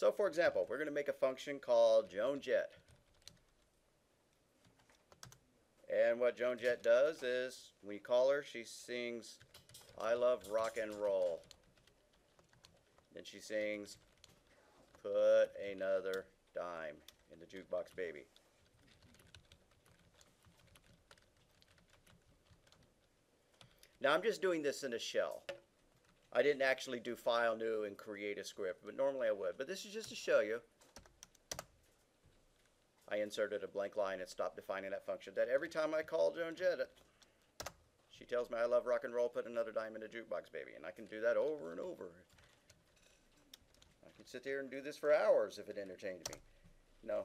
So for example, we're going to make a function called Joan Jett. And what Joan Jett does is, when you call her, she sings, I love rock and roll. Then she sings, put another dime in the jukebox baby. Now I'm just doing this in a shell. I didn't actually do file new and create a script, but normally I would. But this is just to show you. I inserted a blank line and stopped defining that function. That every time I call Joan Jett, she tells me I love rock and roll, put another dime in a jukebox, baby. And I can do that over and over. I can sit there and do this for hours if it entertained me. No,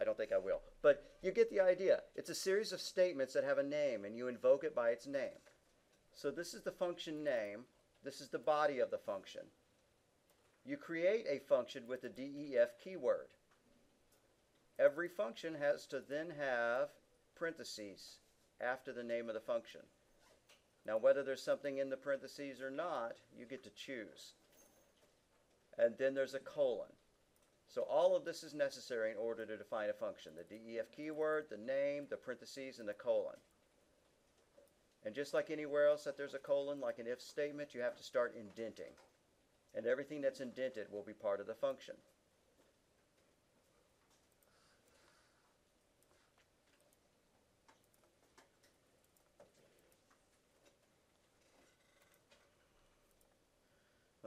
I don't think I will. But you get the idea. It's a series of statements that have a name, and you invoke it by its name. So this is the function name. This is the body of the function. You create a function with the DEF keyword. Every function has to then have parentheses after the name of the function. Now, whether there's something in the parentheses or not, you get to choose. And then there's a colon. So all of this is necessary in order to define a function. The DEF keyword, the name, the parentheses, and the colon. And just like anywhere else that there's a colon, like an if statement, you have to start indenting. And everything that's indented will be part of the function.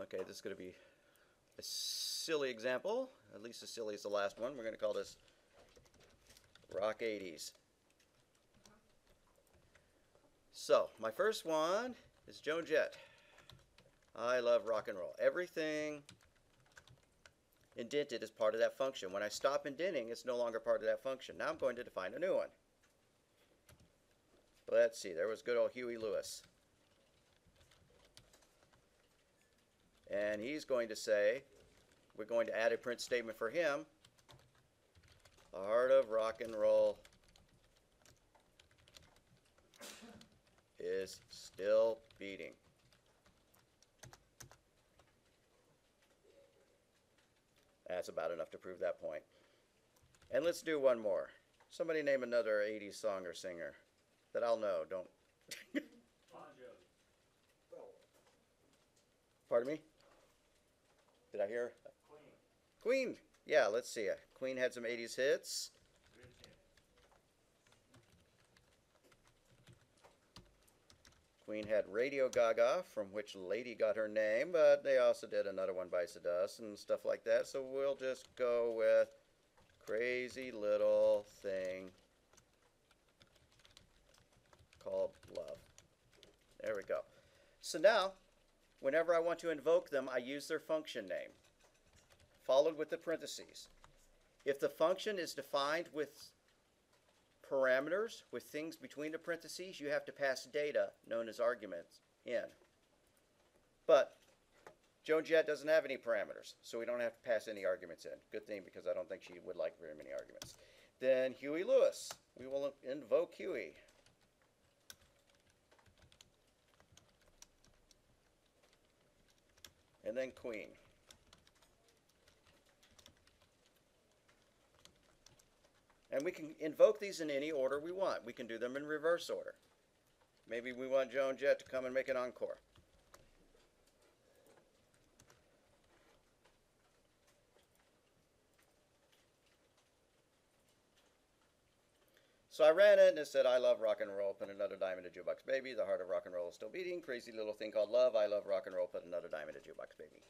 Okay, this is going to be a silly example, at least as silly as the last one. We're going to call this Rock 80s. So, my first one is Joan Jett. I love rock and roll. Everything indented is part of that function. When I stop indenting, it's no longer part of that function. Now I'm going to define a new one. Let's see, there was good old Huey Lewis. And he's going to say, we're going to add a print statement for him. The heart of rock and roll is still beating. That's about enough to prove that point. And let's do one more. Somebody name another 80s song or singer that I'll know. Don't. Pardon me? Did I hear? Queen. Queen. Yeah, let's see. Queen had some 80s hits. Queen had Radio Gaga, from which Lady got her name, but they also did another one bites the dust and stuff like that. So we'll just go with Crazy Little Thing called Love. There we go. So now, whenever I want to invoke them, I use their function name, followed with the parentheses. If the function is defined with parameters with things between the parentheses, you have to pass data known as arguments in. But Joan Jett doesn't have any parameters, so we don't have to pass any arguments in. Good thing because I don't think she would like very many arguments. Then Huey Lewis. We will invoke Huey. And then Queen. And we can invoke these in any order we want. We can do them in reverse order. Maybe we want Joan Jett to come and make an encore. So I ran it and it said, I love rock and roll, put another dime in jukebox baby. The heart of rock and roll is still beating. Crazy little thing called love. I love rock and roll, put another dime in jukebox baby.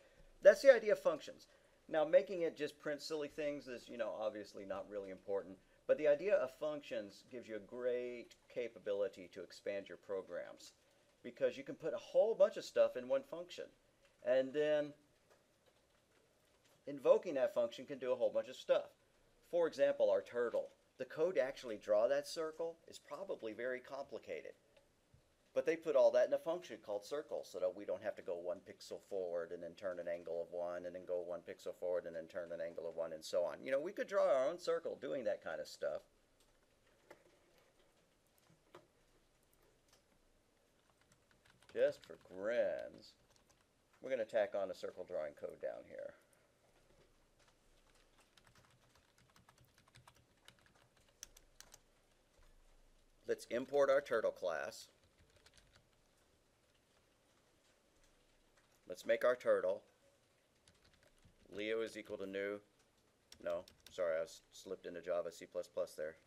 That's the idea of functions. Now, making it just print silly things is, you know, obviously not really important. But the idea of functions gives you a great capability to expand your programs because you can put a whole bunch of stuff in one function. And then invoking that function can do a whole bunch of stuff. For example, our turtle. The code to actually draw that circle is probably very complicated. But they put all that in a function called circle so that we don't have to go one pixel forward and then turn an angle of one and then go one pixel forward and then turn an angle of one and so on. You know, we could draw our own circle doing that kind of stuff. Just for grins, we're going to tack on a circle drawing code down here. Let's import our turtle class. Let's make our turtle. Leo is equal to new. No, sorry, I slipped into Java C++ there.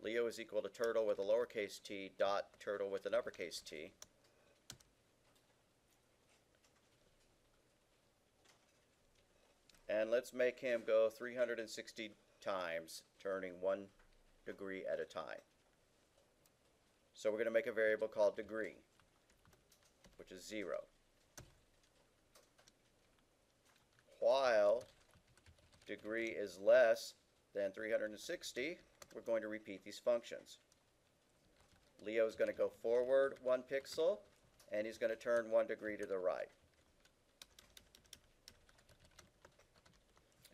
Leo is equal to turtle with a lowercase t dot turtle with an uppercase T. And let's make him go 360 times, turning one degree at a time. So we're going to make a variable called degree, which is 0. While degree is less than 360, we're going to repeat these functions. Leo is going to go forward one pixel, and he's going to turn one degree to the right.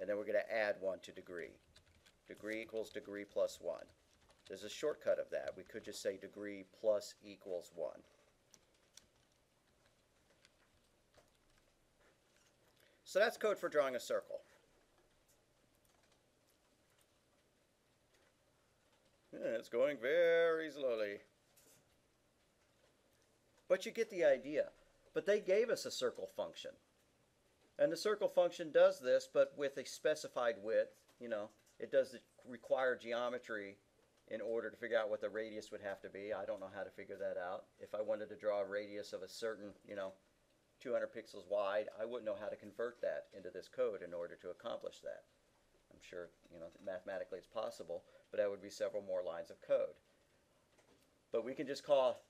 And then we're going to add 1 to degree. Degree equals degree plus 1. There's a shortcut of that. We could just say degree plus equals 1. So that's code for drawing a circle. Yeah, it's going very slowly. But you get the idea. But they gave us a circle function. And the circle function does this, but with a specified width. You know, it does require geometry in order to figure out what the radius would have to be. I don't know how to figure that out. If I wanted to draw a radius of a certain, you know, 200 pixels wide, I wouldn't know how to convert that into this code in order to accomplish that. I'm sure, you know, mathematically it's possible, but that would be several more lines of code. But we can just call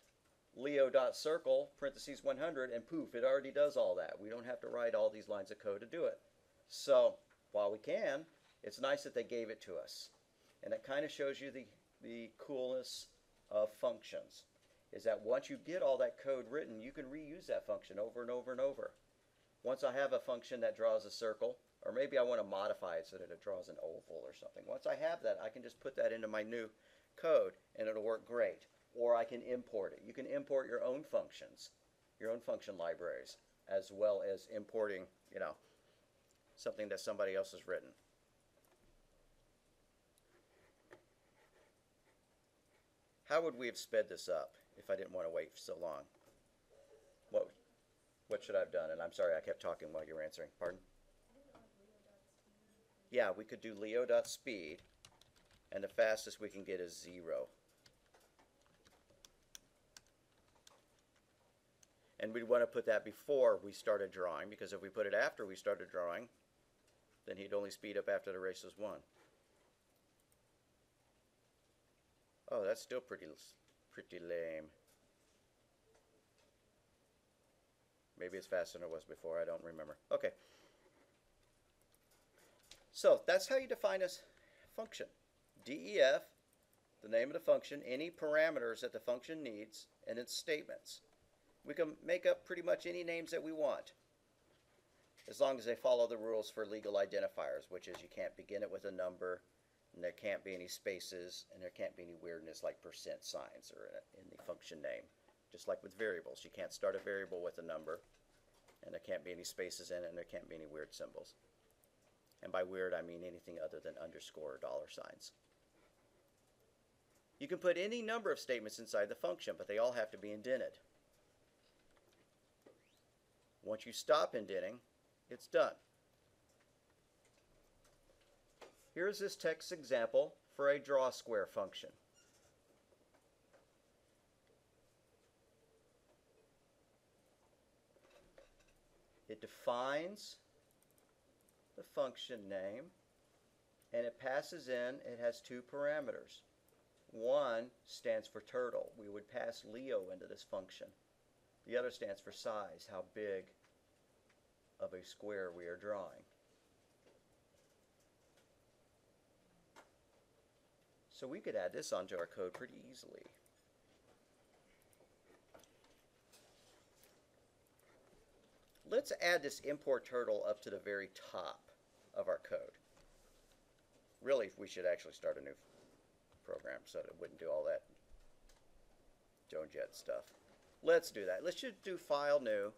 leo.circle, parentheses 100, and poof, it already does all that. We don't have to write all these lines of code to do it. So, while we can, it's nice that they gave it to us. And it kind of shows you the, the coolness of functions, is that once you get all that code written, you can reuse that function over and over and over. Once I have a function that draws a circle, or maybe I want to modify it so that it draws an oval or something. Once I have that, I can just put that into my new code, and it'll work great or I can import it. You can import your own functions, your own function libraries, as well as importing, you know, something that somebody else has written. How would we have sped this up if I didn't want to wait so long? What, what should I have done? And I'm sorry, I kept talking while you were answering. Pardon? Yeah, we could do leo.speed, and the fastest we can get is zero. And we'd want to put that before we started drawing, because if we put it after we started drawing, then he'd only speed up after the race was won. Oh, that's still pretty, pretty lame. Maybe it's faster than it was before, I don't remember. Okay. So, that's how you define a function. DEF, the name of the function, any parameters that the function needs, and its statements. We can make up pretty much any names that we want as long as they follow the rules for legal identifiers, which is you can't begin it with a number, and there can't be any spaces, and there can't be any weirdness like percent signs or uh, in the function name. Just like with variables, you can't start a variable with a number, and there can't be any spaces in it, and there can't be any weird symbols. And by weird, I mean anything other than underscore or dollar signs. You can put any number of statements inside the function, but they all have to be indented. Once you stop indenting, it's done. Here's this text example for a draw square function. It defines the function name and it passes in, it has two parameters. One stands for turtle. We would pass Leo into this function. The other stands for size, how big of a square we are drawing. So we could add this onto our code pretty easily. Let's add this import turtle up to the very top of our code. Really, we should actually start a new program so that it wouldn't do all that Joan Jett stuff. Let's do that. Let's just do file new.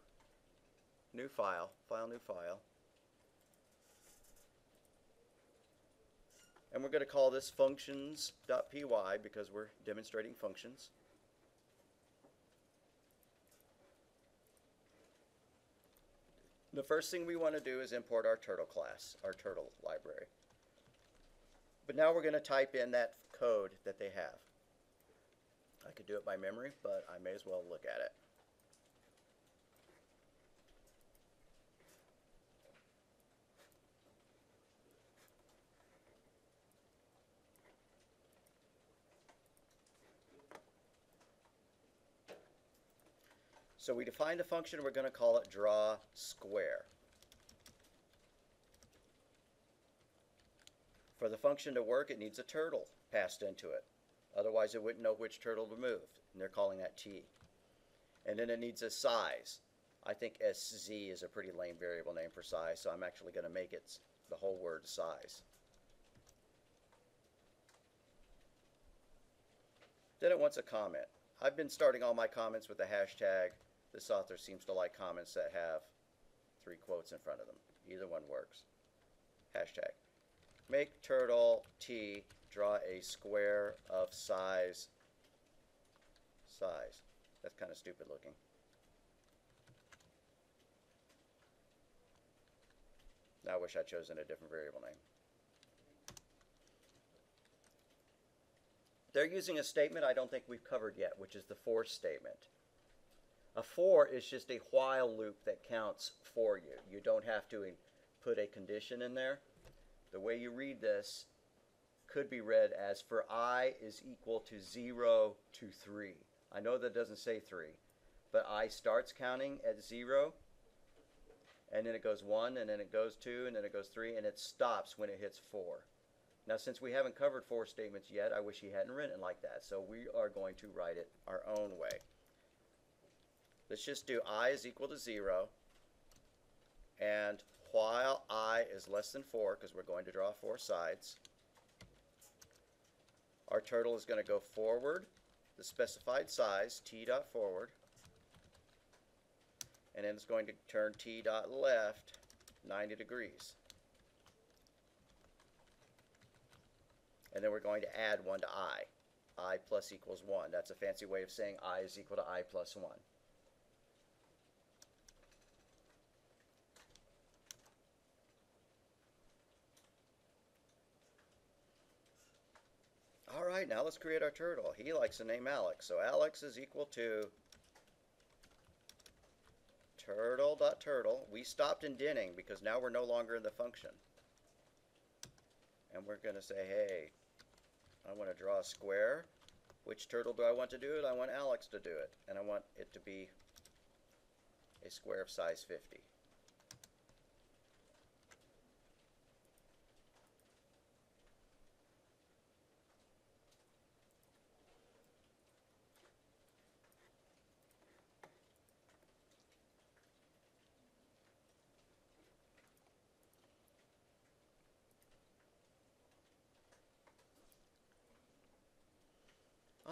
New file. File new file. And we're going to call this functions.py because we're demonstrating functions. The first thing we want to do is import our turtle class, our turtle library. But now we're going to type in that code that they have. I could do it by memory, but I may as well look at it. So we defined a function, we're going to call it draw square. For the function to work, it needs a turtle passed into it. Otherwise, it wouldn't know which turtle to move, and they're calling that t. And then it needs a size. I think sz is a pretty lame variable name for size, so I'm actually going to make it the whole word size. Then it wants a comment. I've been starting all my comments with the hashtag this author seems to like comments that have three quotes in front of them. Either one works. Hashtag. Make turtle T draw a square of size size. That's kind of stupid looking. Now I wish I'd chosen a different variable name. They're using a statement I don't think we've covered yet, which is the for statement. A for is just a while loop that counts for you. You don't have to put a condition in there. The way you read this could be read as for i is equal to 0 to 3. I know that doesn't say 3, but i starts counting at 0, and then it goes 1, and then it goes 2, and then it goes 3, and it stops when it hits 4. Now, since we haven't covered for statements yet, I wish he hadn't written it like that, so we are going to write it our own way. Let's just do i is equal to 0. And while i is less than 4, because we're going to draw four sides, our turtle is going to go forward the specified size, t dot forward, and then it's going to turn t dot left 90 degrees. And then we're going to add 1 to i. i plus equals 1. That's a fancy way of saying i is equal to i plus 1. All right, now let's create our turtle. He likes the name Alex. So Alex is equal to turtle.turtle. Turtle. We stopped indenting because now we're no longer in the function. And we're going to say, hey, I want to draw a square. Which turtle do I want to do it? I want Alex to do it. And I want it to be a square of size 50.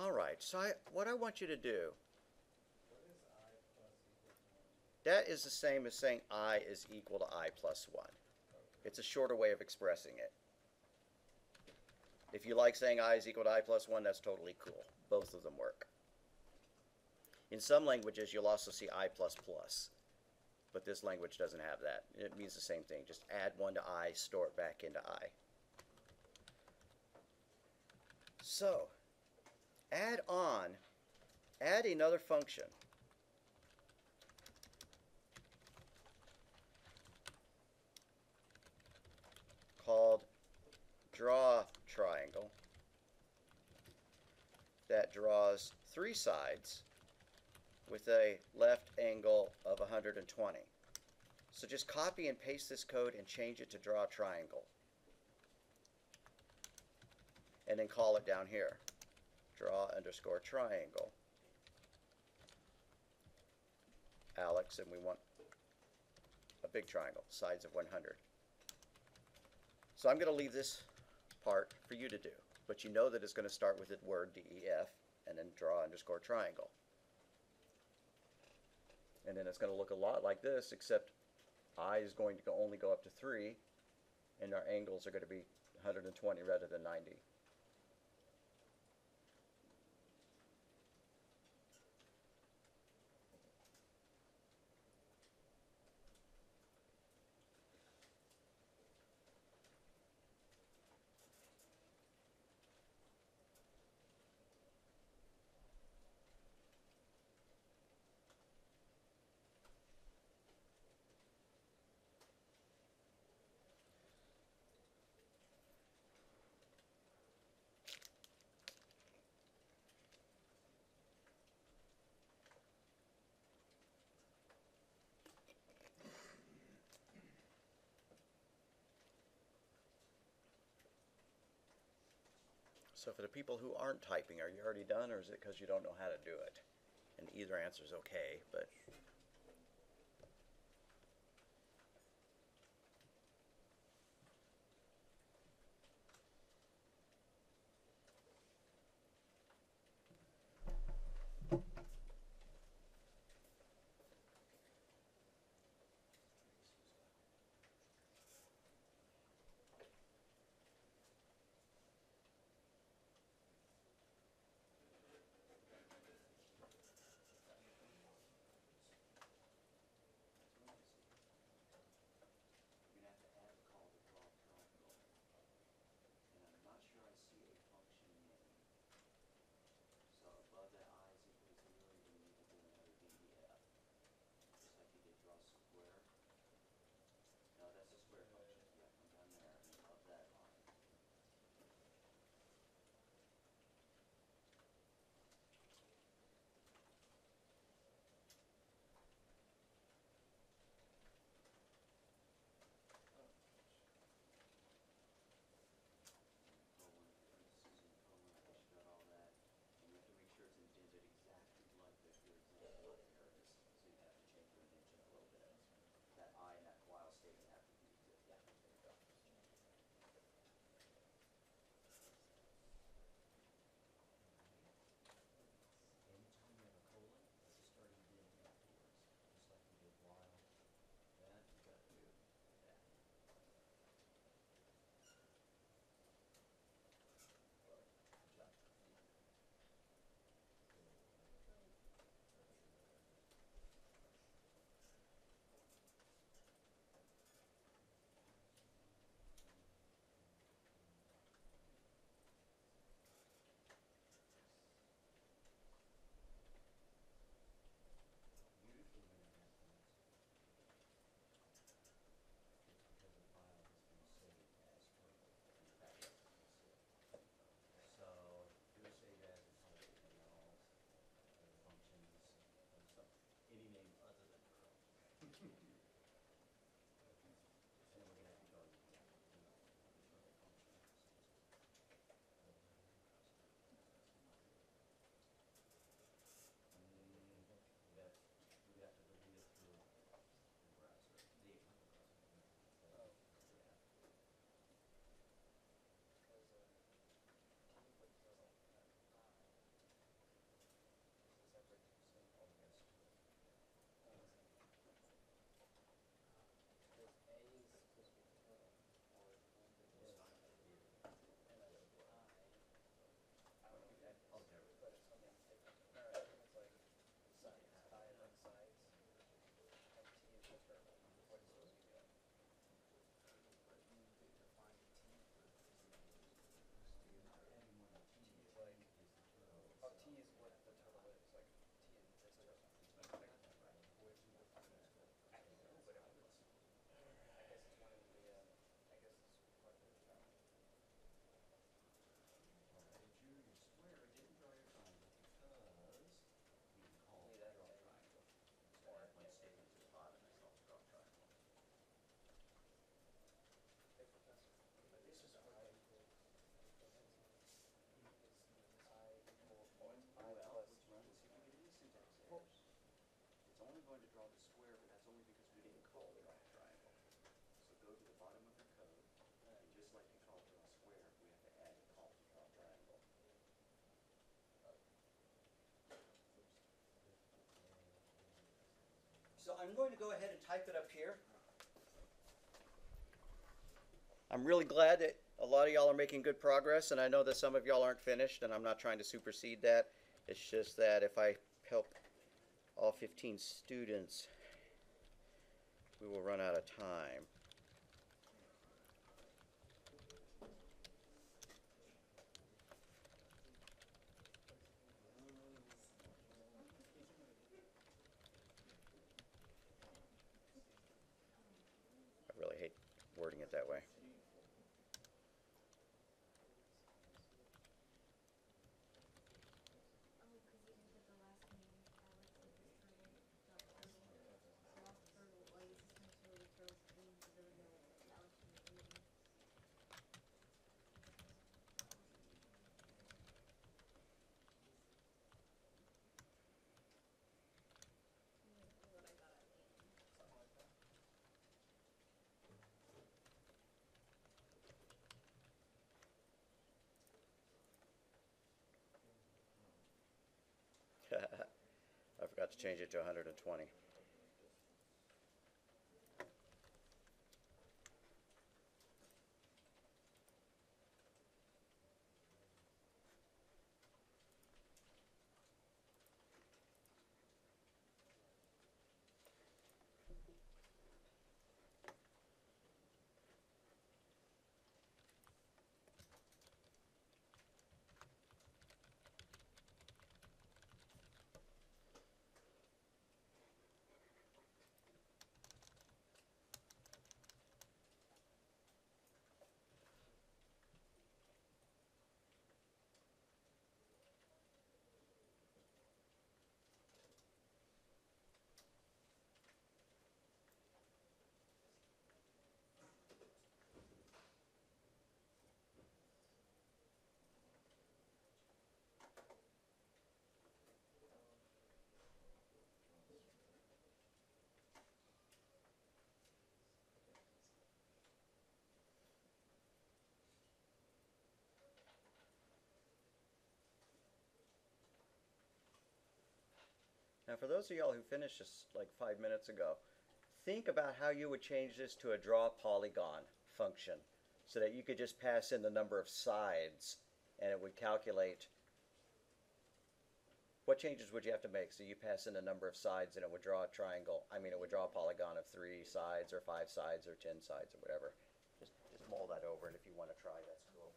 All right, so I, what I want you to do, that is the same as saying i is equal to i plus 1. It's a shorter way of expressing it. If you like saying i is equal to i plus 1, that's totally cool. Both of them work. In some languages, you'll also see i plus plus, but this language doesn't have that. It means the same thing. Just add 1 to i, store it back into i. So, add on, add another function. called draw triangle that draws three sides with a left angle of 120. So just copy and paste this code and change it to draw triangle. And then call it down here draw underscore triangle. Alex, and we want a big triangle, sides of 100. So I'm going to leave this part for you to do, but you know that it's going to start with the word DEF and then draw underscore triangle. And then it's going to look a lot like this, except I is going to go only go up to 3, and our angles are going to be 120 rather than 90. So for the people who aren't typing, are you already done or is it because you don't know how to do it? And either answer is okay, but So I'm going to go ahead and type it up here. I'm really glad that a lot of y'all are making good progress, and I know that some of y'all aren't finished, and I'm not trying to supersede that. It's just that if I help all 15 students, we will run out of time. Forgot to change it to 120. Now, for those of y'all who finished this like five minutes ago, think about how you would change this to a draw polygon function so that you could just pass in the number of sides and it would calculate what changes would you have to make? So you pass in the number of sides and it would draw a triangle. I mean, it would draw a polygon of three sides or five sides or ten sides or whatever. Just, just mull that over, and if you want to try, that's cool.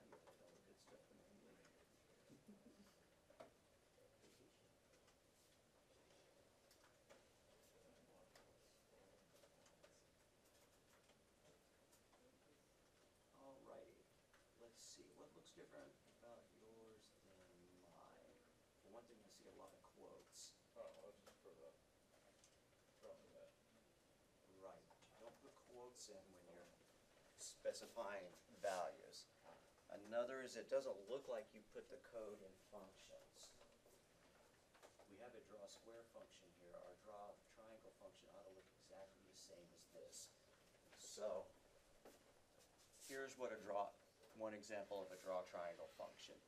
I get all the good stuff in English. Alrighty, let's see, what looks different about yours than mine? For one thing, I see a lot of quotes. Oh, well, just for the, from that. Right, Don't put quotes in when you're specifying values. Another is it doesn't look like you put the code in functions. We have a draw square function here, our draw triangle function ought to look exactly the same as this. So, here's what a draw, one example of a draw triangle function.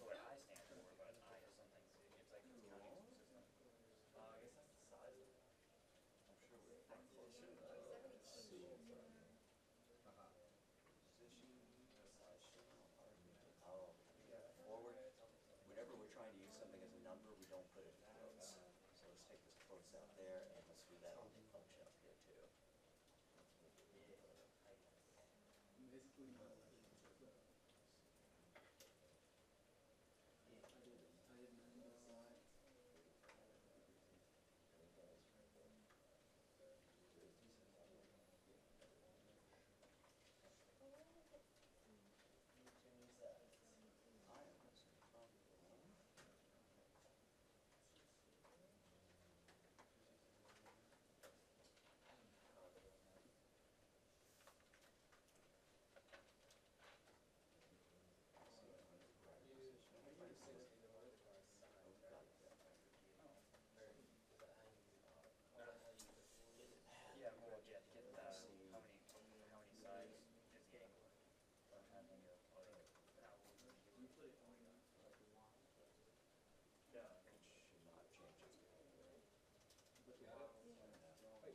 Sure what I stand for, but I is something, it's like a counting system. Uh, I guess that's the size of it. I'm sure we're quite close. Seventy-two. Position, size shown on our Oh, yeah, forward, whenever we're trying to use something as a number, we don't put it in quotes. So let's take this quotes out there and let's do that on the function up here too. Basically, my life. Yeah. I did, I did nine by side. I am listening from home. Yeah, well, get, get the, how many, how many sides is getting. We put it on, like, one. Yeah. Should not change it. But the bottom is like, Oh,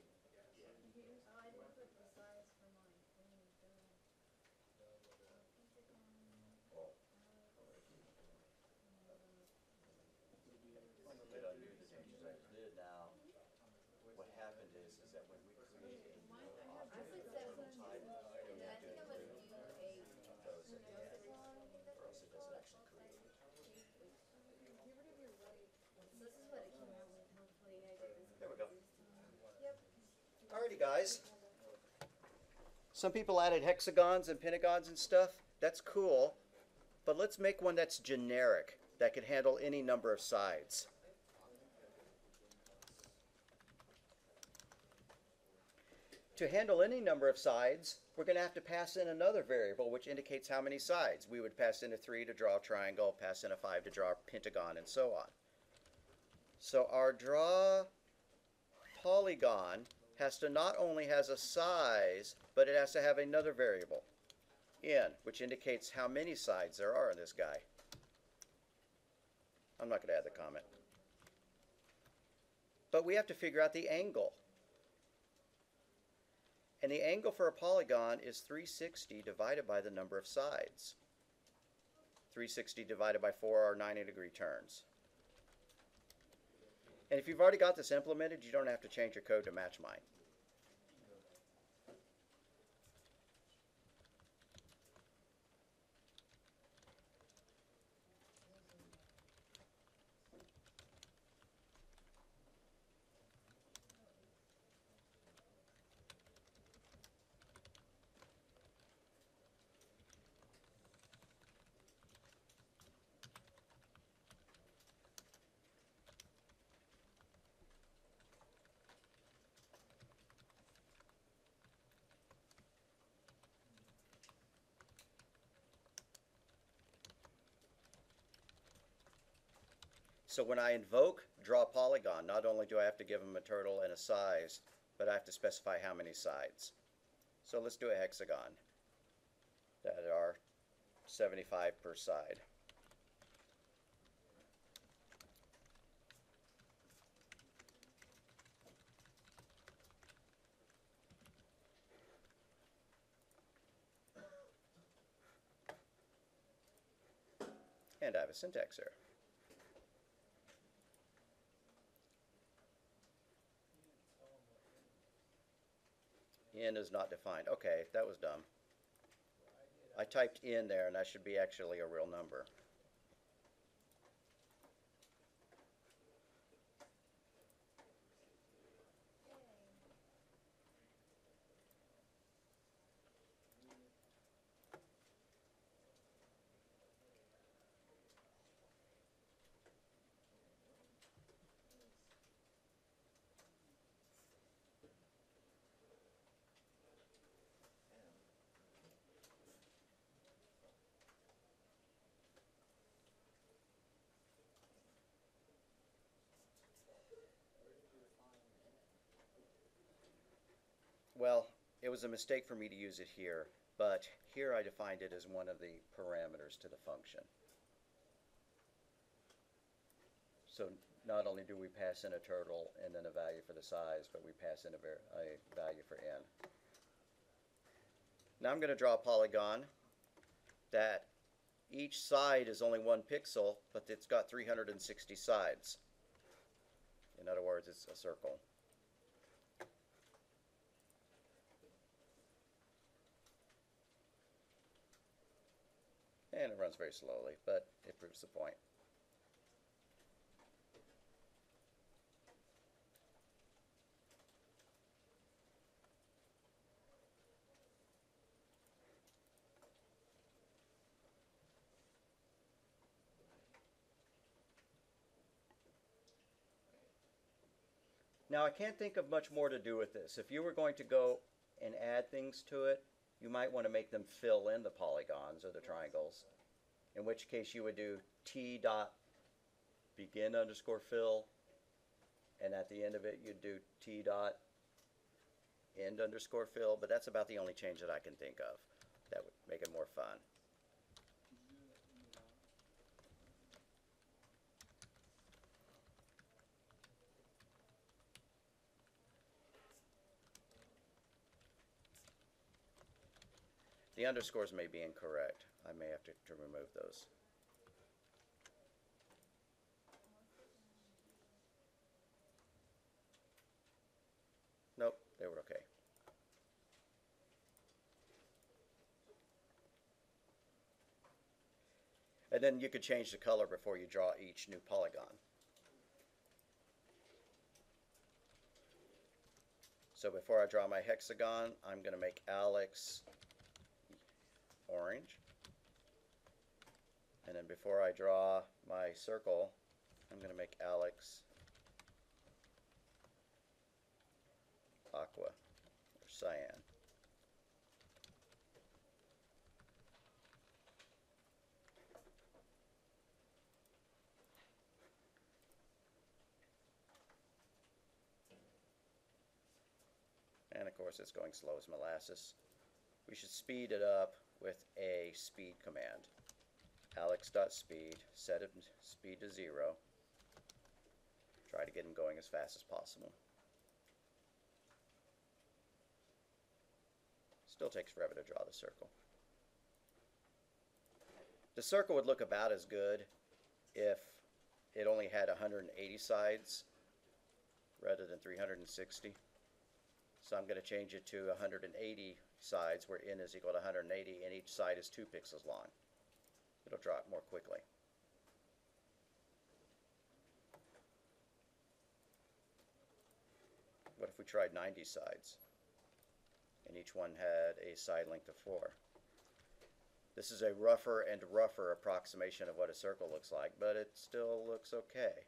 wrong. I didn't put the size for my thing, the. Pentagon, Well, uh, did undo the changes I did now. What happened is, is that when we create a new I object put of a seventy-two, type, and then I think I'm gonna do a those in Joseph one, I think that's or what else it's it doesn't called. actually create it. Get rid of your right. So this is what it came out with, hopefully I get this. There we go. this time. Alrighty, guys. Some people added hexagons and pentagons and stuff. That's cool. But let's make one that's generic, that can handle any number of sides. To handle any number of sides, we're going to have to pass in another variable which indicates how many sides. We would pass in a 3 to draw a triangle, pass in a 5 to draw a pentagon, and so on. So our draw polygon has to not only has a size, but it has to have another variable, n, which indicates how many sides there are in this guy. I'm not going to add the comment. But we have to figure out the angle. And the angle for a polygon is 360 divided by the number of sides. 360 divided by 4 are 90 degree turns. And if you've already got this implemented, you don't have to change your code to match mine. So when I invoke draw polygon, not only do I have to give them a turtle and a size, but I have to specify how many sides. So let's do a hexagon that are 75 per side. And I have a syntax error. In is not defined. Okay, that was dumb. I typed in there and that should be actually a real number. Well, it was a mistake for me to use it here, but here I defined it as one of the parameters to the function. So not only do we pass in a turtle and then a value for the size, but we pass in a, a value for n. Now I'm going to draw a polygon that each side is only one pixel, but it's got 360 sides. In other words, it's a circle. And it runs very slowly, but it proves the point. Now I can't think of much more to do with this. If you were going to go and add things to it, you might want to make them fill in the polygons or the triangles. In which case you would do t dot begin underscore fill, and at the end of it you'd do t dot end underscore fill. But that's about the only change that I can think of that would make it more fun. The underscores may be incorrect. I may have to, to remove those. Nope, they were okay. And then you could change the color before you draw each new polygon. So before I draw my hexagon, I'm going to make Alex orange. And then before I draw my circle, I'm going to make Alex aqua or cyan. And of course it's going slow as molasses. We should speed it up with a speed command. Alex.speed, set it speed to zero. Try to get him going as fast as possible. Still takes forever to draw the circle. The circle would look about as good if it only had 180 sides rather than 360. So I'm going to change it to 180 sides where n is equal to 180 and each side is 2 pixels long. It'll draw it more quickly. What if we tried 90 sides and each one had a side length of 4? This is a rougher and rougher approximation of what a circle looks like, but it still looks okay.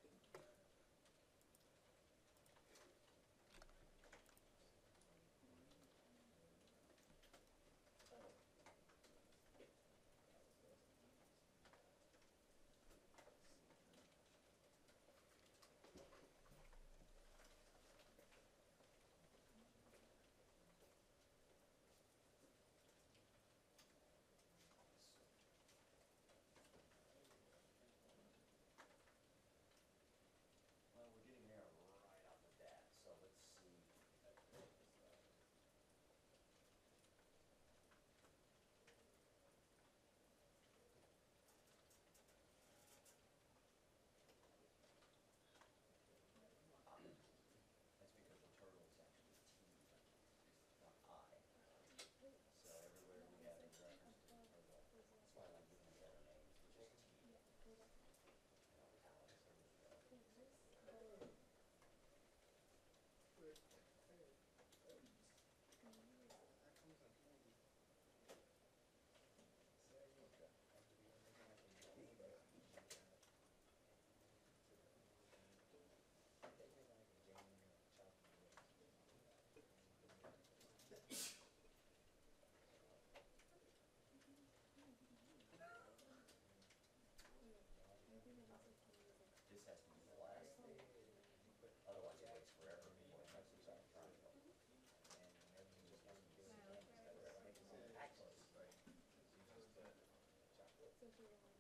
computer.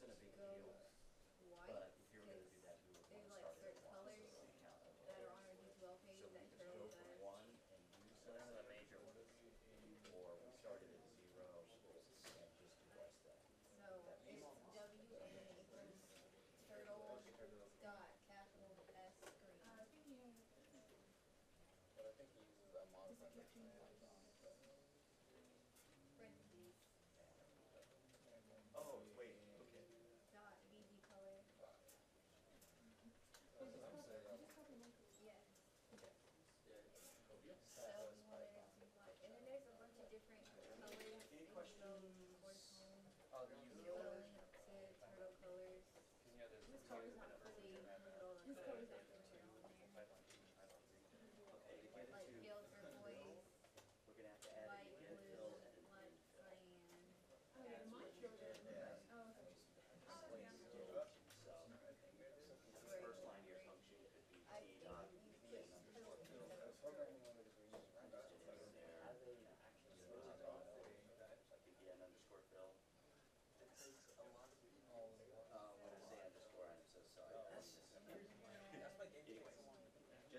isn't a big deal, white. but if you were gonna do that, we would wanna like certain at so colors that are on our detail page So we that just go curly from one and use that as a major one, or we started at zero and just address that. So it's W A turtle dot capital S green. Uh, I think but I think he uses that modified.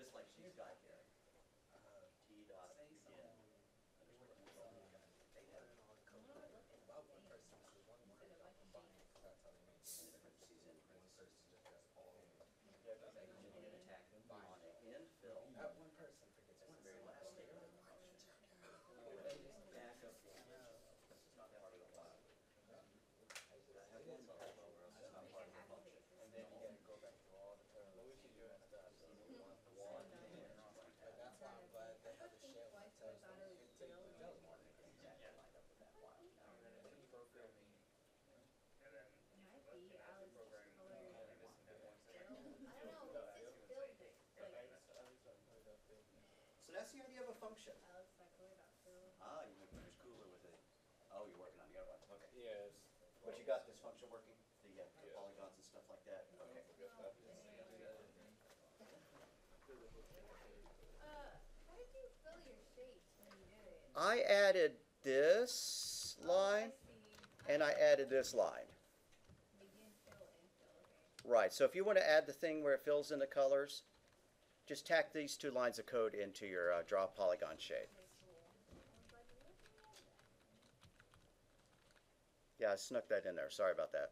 just like she's got here. function. Oh, oh, ah, you make cooler with it. Oh, you're working on the other one, okay. Yes. But you got this function working, the uh, Yeah. polygons and stuff like that, okay. Uh, how did you fill your shapes when you did it? I added this oh, line and I added this line. Begin fill and fill. Okay. Right, so if you want to add the thing where it fills in the colors, just tack these two lines of code into your uh, draw polygon shape. Yeah, I snuck that in there. Sorry about that.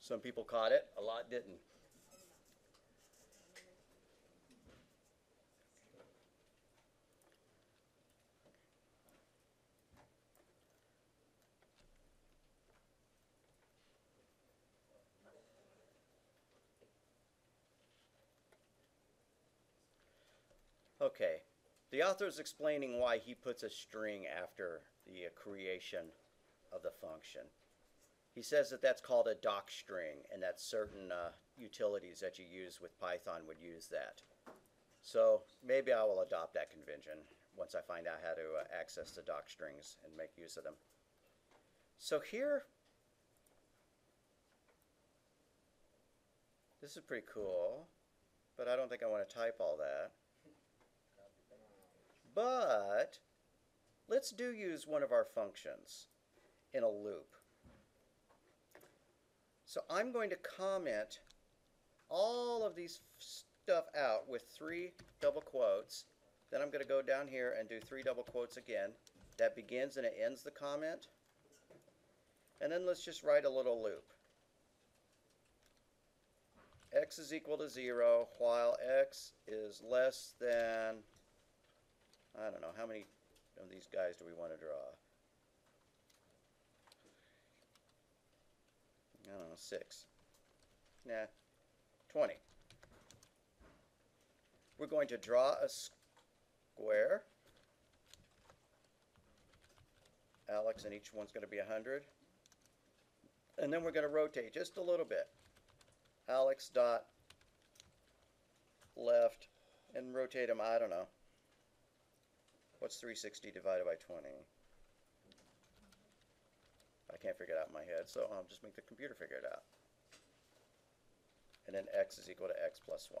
Some people caught it, a lot didn't. Okay, the author is explaining why he puts a string after the creation of the function. He says that that's called a doc string, and that certain uh, utilities that you use with Python would use that. So maybe I will adopt that convention once I find out how to uh, access the doc strings and make use of them. So here, this is pretty cool, but I don't think I want to type all that. But let's do use one of our functions in a loop. So I'm going to comment all of these stuff out with three double quotes. Then I'm going to go down here and do three double quotes again. That begins and it ends the comment. And then let's just write a little loop. x is equal to 0 while x is less than I don't know, how many of these guys do we want to draw? I don't know, six. Nah, 20. We're going to draw a square. Alex, and each one's going to be 100. And then we're going to rotate just a little bit. Alex dot left and rotate them, I don't know. What's 360 divided by 20? I can't figure it out in my head, so I'll just make the computer figure it out. And then x is equal to x plus 1,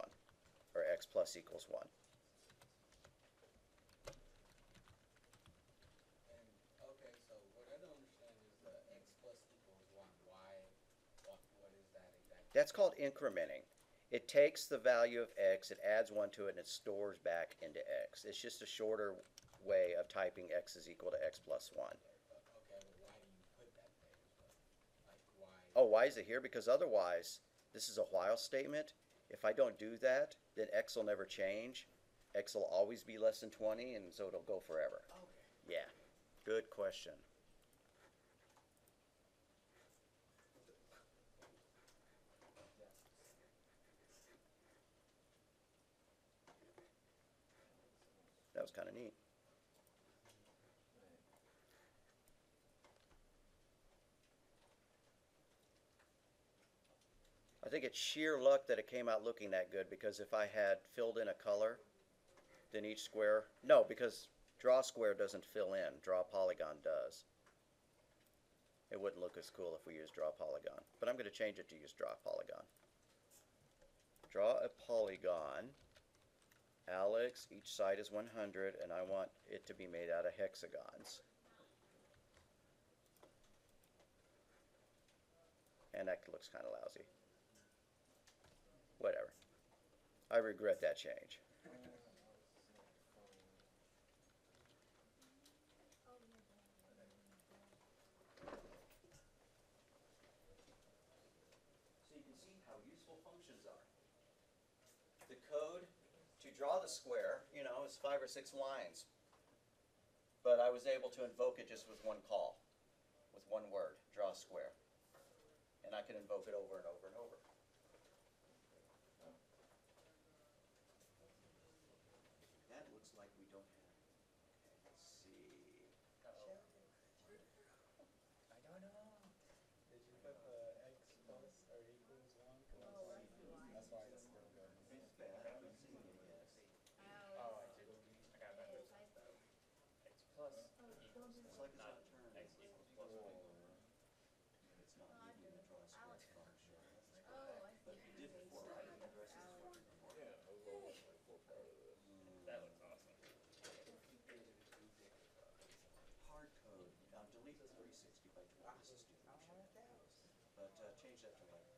or x plus equals 1. And, okay, so what I don't understand is the x plus equals one, why, what, what is that exactly? That's called incrementing. It takes the value of x, it adds 1 to it, and it stores back into x. It's just a shorter way of typing x is equal to x plus 1. Uh, Okay, but why do you put that there. Like, why? Oh, why is it here? Because otherwise, this is a while statement. If I don't do that, then x will never change. x will always be less than 20, and so it'll go forever. Okay. Yeah, good question. That was kind of neat. Think it's sheer luck that it came out looking that good because if I had filled in a color, then each square, no, because draw square doesn't fill in, draw polygon does. It wouldn't look as cool if we used draw polygon, but I'm going to change it to use draw polygon. Draw a polygon. Alex, each side is 100, and I want it to be made out of hexagons. And that looks kind of lousy. Whatever. I regret that change. So you can see how useful functions are. The code to draw the square, you know, is five or six lines. But I was able to invoke it just with one call, with one word, draw square. And I can invoke it over and over and over. That looks like we don't have. Okay, let's see. I don't know. Did you put the x plus or equals one? Oh, that's why. That's why it's still good. It's bad. I haven't seen it yet. Oh, I did, I got that. It's typo. X plus It's like it's not turned. X equals plus one. It's not even a draw square function. Oh, I see. It did before, right? The address is Alex. before. Yeah, it was all like full part of this. That looks awesome. Hard code. Now delete the 360 by 20. This is stupid. We shouldn't have done this. But uh, change that to like,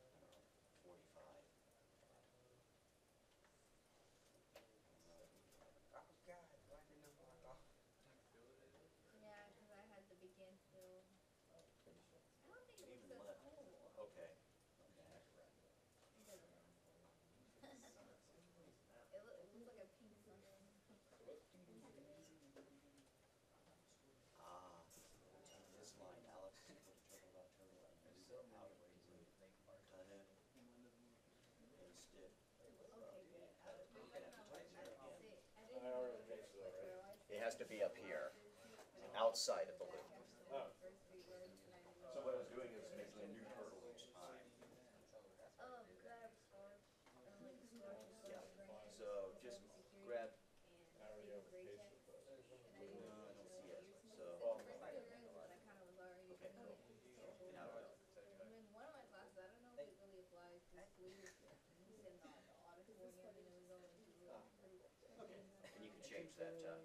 outside of the loop. Oh. So what I was doing is making a new turtle each time. Oh, grab scarf, and like scarf is Yeah. So just grab, I already have a case no, I don't see it, so, Well, I kind of was. Okay. Now do. I mean, one of my classes, I don't know if it really applies to schools. He's the, the auditorium and then we go Okay, and you can change that, uh,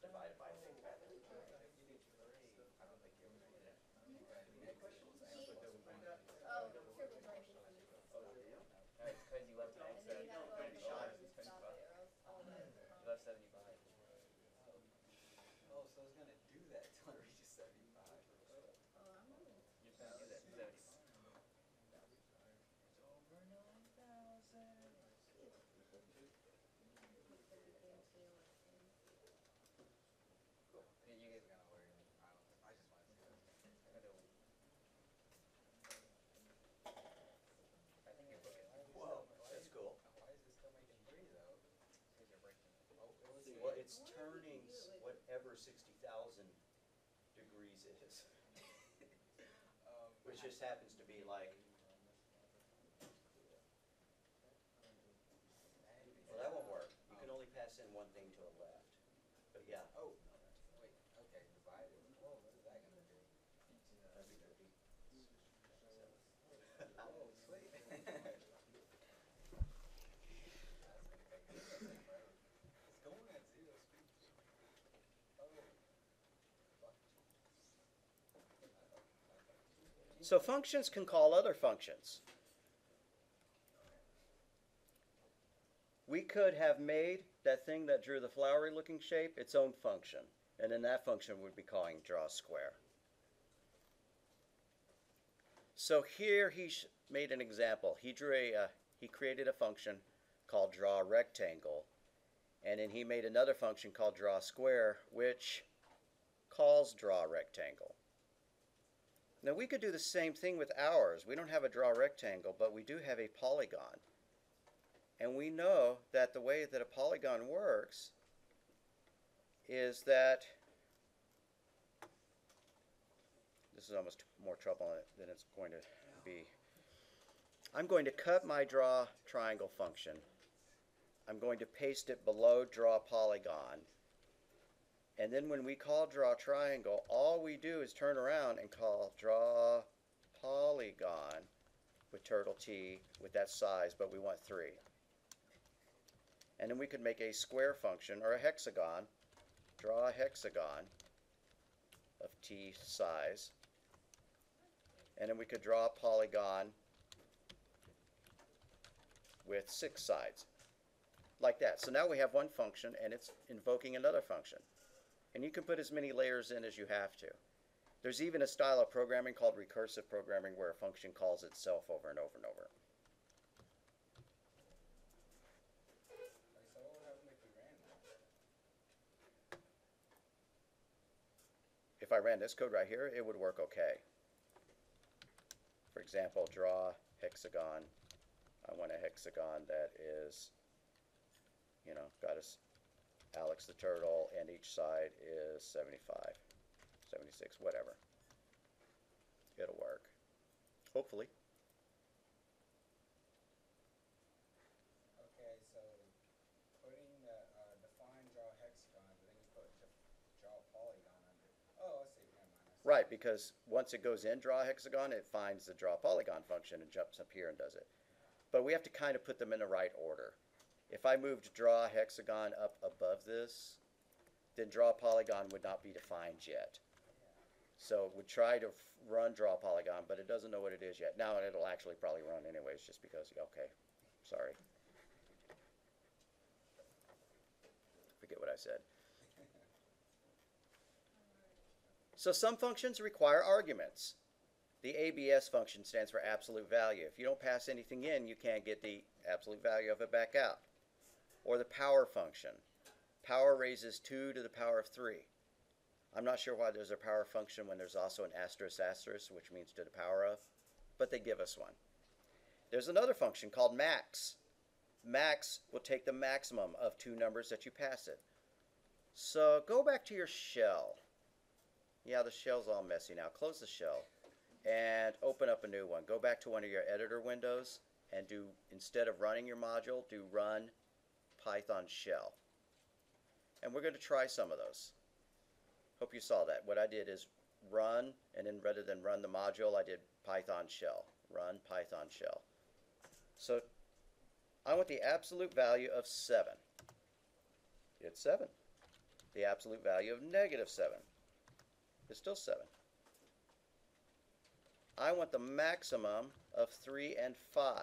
divided by thing back there. Oh, triple break. It's cause you left an And then you extra, gotta go shot. and stop it or else all that. you left seventy-five. Oh, so I was gonna do that till I reaches seventy-five. Oh, I'm gonna You're gonna do that, seventy. Yeah, you guys Gonna worry, I don't, I just wanted to. gotta. I think you're booking. Whoa, that's cool. Why is it still making three though? Cause you're breaking. Oh, it was. Well, it's turning whatever sixty thousand degrees is, which just happens to be like, well, that won't work. You can only pass in one thing to the left. But yeah, Oh, wait, okay, divided. Whoa, what is that gonna do? that'd be pretty. Oh, sweet. It's going at zero speed. Oh. Fuck. So functions can call other functions. We could have made that thing that drew the flowery looking shape its own function. And then that function would be calling draw square. So here he made an example. He drew a, uh, he created a function called draw rectangle. And then he made another function called draw square, which calls draw rectangle. Now we could do the same thing with ours. We don't have a draw rectangle, but we do have a polygon. And we know that the way that a polygon works is that this is almost more trouble than it's going to be. I'm going to cut my draw triangle function. I'm going to paste it below draw polygon. And then when we call draw triangle, all we do is turn around and call draw polygon with turtle T with that size, but we want three. And then we could make a square function or a hexagon, draw a hexagon of T size. And then we could draw a polygon with six sides, like that. So now we have one function and it's invoking another function. And you can put as many layers in as you have to. There's even a style of programming called recursive programming where a function calls itself over and over and over. If I ran this code right here, it would work okay. For example, draw hexagon. I want a hexagon that is, you know, got us Alex the turtle, and each side is 75, 76, whatever. It'll work. Hopefully. Okay, so putting the, uh, define draw hexagon, but then you put draw polygon under. Oh, I see, never mind. I see. Right, because once it goes in draw hexagon, it finds the draw polygon function and jumps up here and does it. But we have to kind of put them in the right order. If I moved draw hexagon up above this, then draw polygon would not be defined yet. So it would try to run draw polygon, but it doesn't know what it is yet. Now it'll actually probably run anyways, just because, okay, sorry. Forget what I said. So some functions require arguments. The ABS function stands for absolute value. If you don't pass anything in, you can't get the absolute value of it back out. Or the power function. Power raises 2 to the power of 3. I'm not sure why there's a power function when there's also an asterisk asterisk, which means to the power of, but they give us one. There's another function called max. Max will take the maximum of two numbers that you pass it. So go back to your shell. Yeah, the shell's all messy now. Close the shell and open up a new one. Go back to one of your editor windows and do, instead of running your module, do run Python shell. And we're going to try some of those. Hope you saw that. What I did is run, and then rather than run the module, I did Python shell. Run Python shell. So I want the absolute value of 7. It's 7. The absolute value of negative 7 is still 7. I want the maximum of 3 and 5.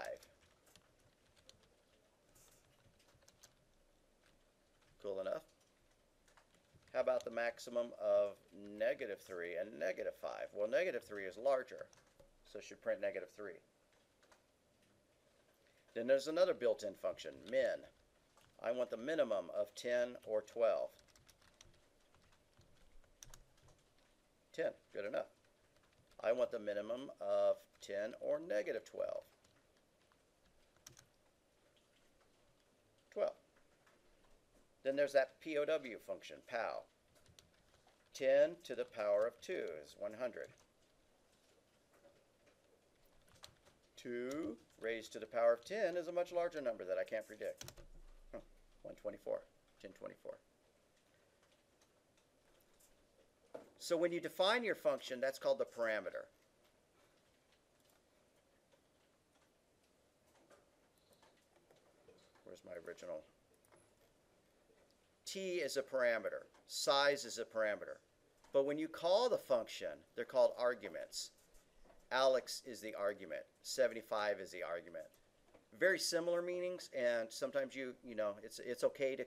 Cool enough. How about the maximum of negative 3 and negative 5? Well, negative 3 is larger, so should print negative 3. Then there's another built-in function, min. I want the minimum of 10 or 12. 10, good enough. I want the minimum of 10 or negative 12. 12. Then there's that POW function, POW. 10 to the power of 2 is 100. 2 raised to the power of 10 is a much larger number that I can't predict. Huh, 124, 1024. So when you define your function, that's called the parameter. Where's my original? T is a parameter. Size is a parameter. But when you call the function, they're called arguments. Alex is the argument. 75 is the argument. Very similar meanings, and sometimes you, you know, it's, it's okay to,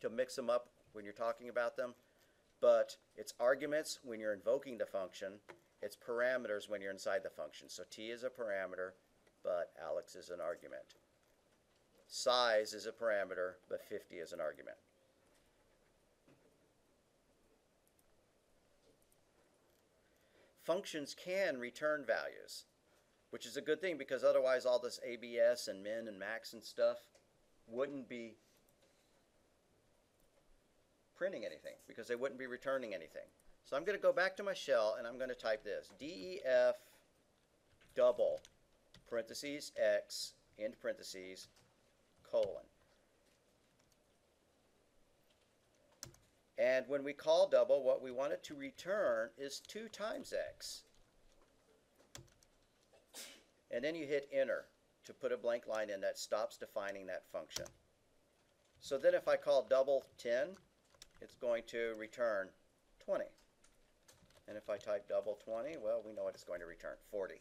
to mix them up when you're talking about them but it's arguments when you're invoking the function, it's parameters when you're inside the function. So t is a parameter, but Alex is an argument. Size is a parameter, but 50 is an argument. Functions can return values, which is a good thing because otherwise all this ABS and min and max and stuff wouldn't be printing anything because they wouldn't be returning anything. So I'm going to go back to my shell and I'm going to type this def double parentheses x end parentheses colon. And when we call double, what we want it to return is 2 times x. And then you hit enter to put a blank line in that stops defining that function. So then if I call double 10, it's going to return 20. And if I type double 20, well, we know what it's going to return, 40.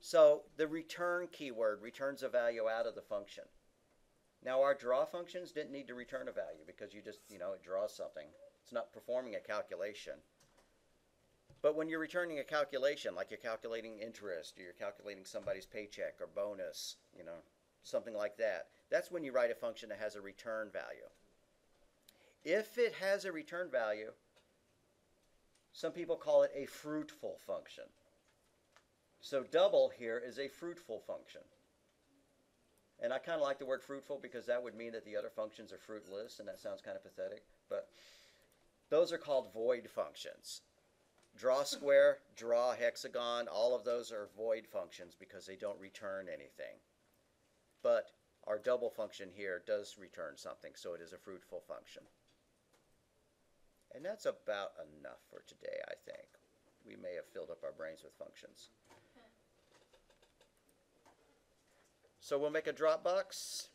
So the return keyword returns a value out of the function. Now our draw functions didn't need to return a value because you just, you know, it draws something. It's not performing a calculation. But when you're returning a calculation, like you're calculating interest, or you're calculating somebody's paycheck or bonus, you know, something like that, that's when you write a function that has a return value. If it has a return value, some people call it a fruitful function. So double here is a fruitful function. And I kind of like the word fruitful because that would mean that the other functions are fruitless, and that sounds kind of pathetic. But those are called void functions. Draw square, draw hexagon, all of those are void functions because they don't return anything. But our double function here does return something, so it is a fruitful function. And that's about enough for today, I think. We may have filled up our brains with functions. So we'll make a Dropbox.